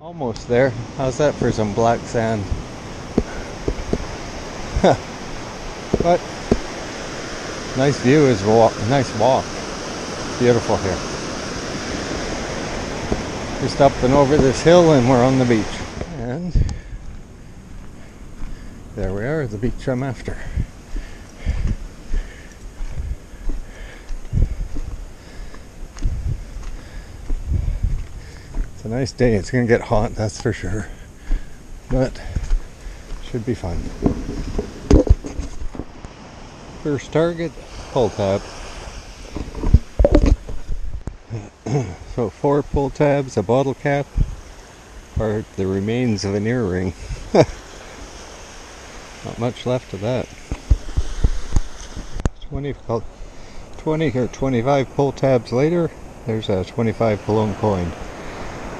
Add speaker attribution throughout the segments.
Speaker 1: Almost there. How's that for some black sand? but nice view is walk. Nice walk. Beautiful here. Just up and over this hill, and we're on the beach. And there we are, the beach I'm after. It's a nice day. It's going to get hot, that's for sure. But should be fun. First target, pull tab. so four pull tabs, a bottle cap, are the remains of an earring. Not much left of that. 20, 20 or 25 pull tabs later, there's a 25 colón coin.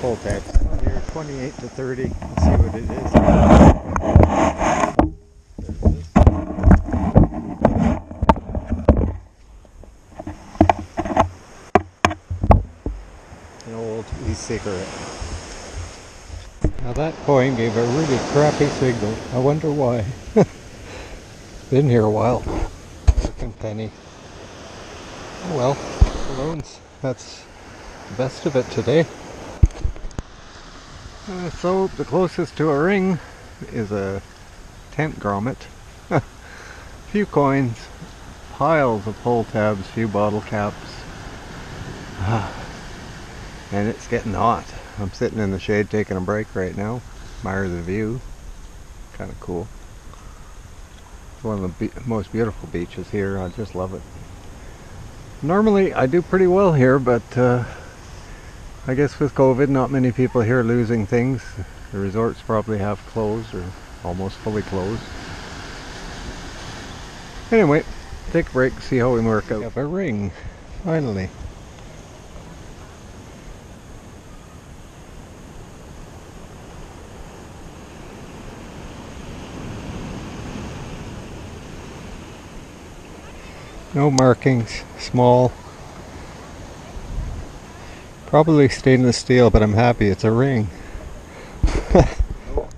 Speaker 1: pull tabs. Here, 28 to 30. Let's see what it is. An old e-cigarette. Now that coin gave a really crappy signal. I wonder why. Been here a while. Second penny. Oh well, colones. That's the best of it today. Uh, so the closest to a ring is a tent grommet. few coins, piles of pull tabs, few bottle caps. and it's getting hot. I'm sitting in the shade taking a break right now. Admire the view. Kind of cool. It's one of the be- most beautiful beaches here. I just love it. Normally I do pretty well here, but uh, I guess with COVID, not many people here losing things. The resorts probably have closed or almost fully closed. Anyway, take a break, see how we work out. Have a ring, finally. No markings, small. Probably stainless steel, but I'm happy it's a ring.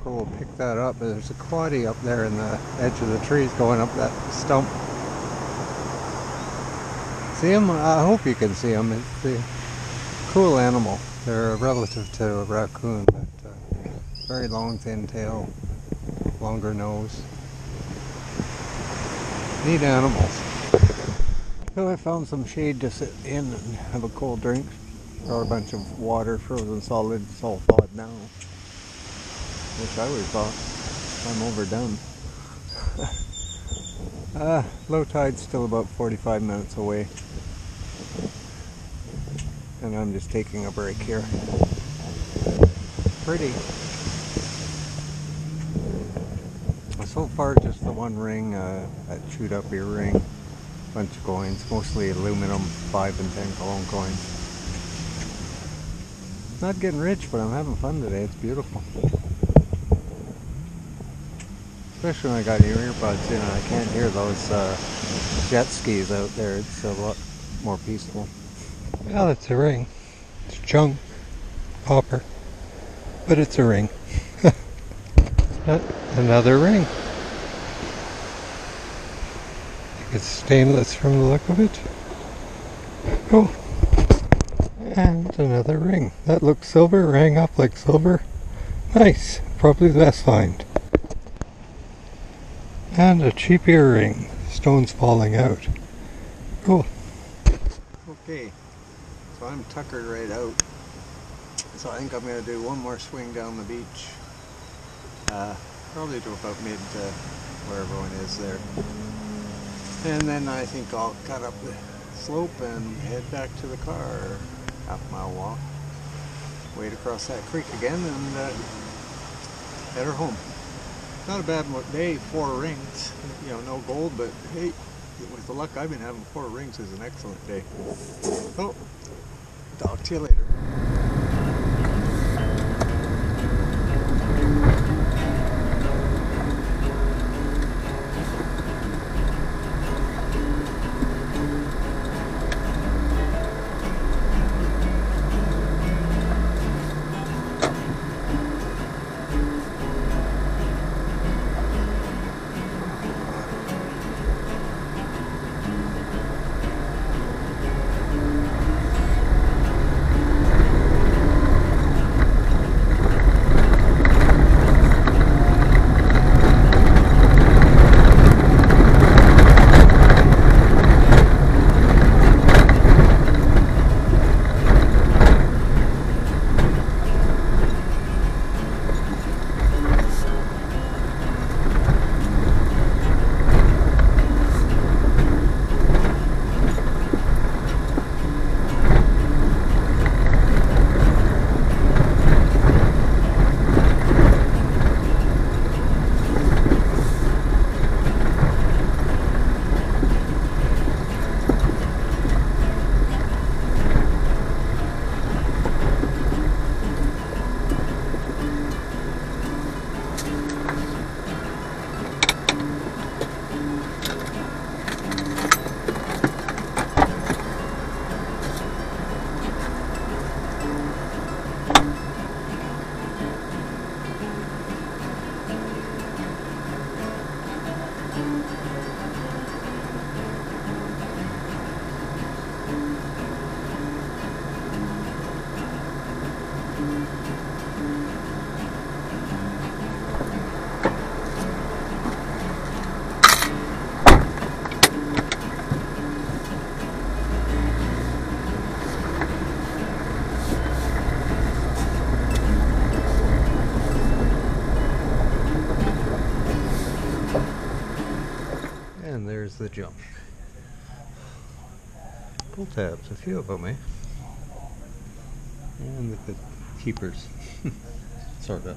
Speaker 1: we'll pick that up. There's a coati up there in the edge of the trees going up that stump. See him? I hope you can see him. It's a cool animal. They're a relative to a raccoon, but uh, very long, thin tail, longer nose. Neat animals. So I found some shade to sit in and have a cold drink. Or a bunch of water, frozen solid, it's all thawed now. Which I always thought I'm overdone. uh, low tide's still about 45 minutes away. And I'm just taking a break here. Pretty. So far just the one ring, uh, that chewed up earring bunch of coins, mostly aluminum 5 and 10 colón coins. Not getting rich, but I'm having fun today. It's beautiful. Especially when I got earbuds in and I can't hear those uh, jet skis out there. It's a lot more peaceful. Well, that's a ring. It's junk, copper, but it's a ring. Another ring. it's stainless from the look of it. Oh, and another ring. That looks silver, rang up like silver. Nice, probably the best find. And a cheap earring. Stones falling out. Cool. Okay, so I'm tuckered right out. So I think I'm going to do one more swing down the beach. Uh, probably to about mid to where everyone is there. And then I think I'll cut up the slope and head back to the car. Half mile walk. Wade across that creek again and uh, head her home. Not a bad day, four rings. You know, no gold, but hey, with the luck I've been having, four rings is an excellent day. So, talk to. And there's the jump. Pull tabs, a few of them, eh? And the keepers. sort of.